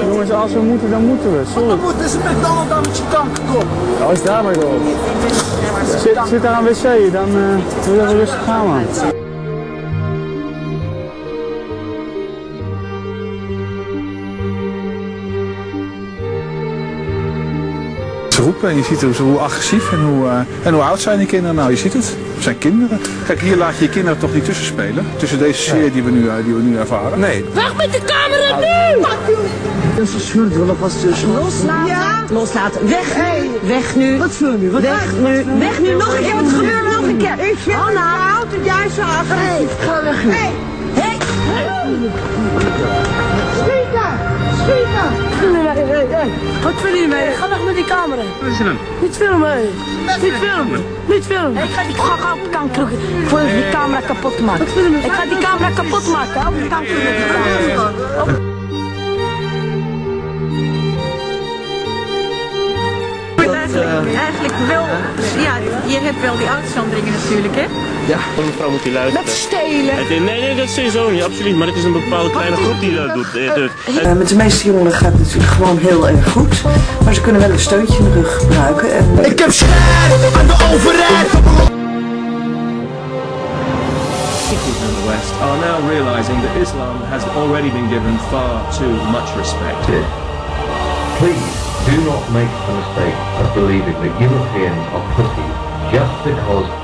Jongens, als we moeten, dan moeten we. Sorry. Dan moet is een McDonald's dan met je kankerkop. Oh, is daar maar door. Zit, zit daar een wc, dan uh, wil je wel rustig gaan, man. Ze roepen en je ziet hoe, hoe agressief en hoe, uh, en hoe oud zijn die kinderen nou. Je ziet het, het zijn kinderen. Kijk, hier laat je je kinderen toch niet tussen spelen. Tussen deze sfeer die we nu, uh, die we nu ervaren. Nee. Weg met de camera nu! Dat is verschillend, wil er vast tussen. Loslaten. Ja. Loslaten. Weg nu. Weg nu. Wat film je? Wat Weg nu. Weg nu. Nog een keer. Wat gebeurt er nog een keer? Ik vind Anna. houdt het juist zo agressief. Ga weg nu. Hey. Hey. Hey. Wat filmen jullie mee? Ga weg met die camera. Wat is er dan? Niet filmen. Niet filmen. Niet filmen. Ik ga die op kanker voor die camera kapot maken. Ik ga die camera kapot maken. Op de kanker met die camera. Wel, ja, je hebt wel die uitzonderingen natuurlijk, hè? Voor mevrouw moet je luisteren. Met stelen. Het is- nee, nee, dat is sowieso niet, absoluut. Maar het is een bepaalde kleine groep die dat doet. Eh, dus- Eh, met de meeste jongeren gaat het natuurlijk gewoon heel erg goed. Maar ze kunnen wel een steuntje in de rug gebruiken. En Ik heb schijt aan de overheid! People in the West are now realizing that Islam has already been given far too much respect. Please do not make the mistake of believing that Europeans are pussies just because.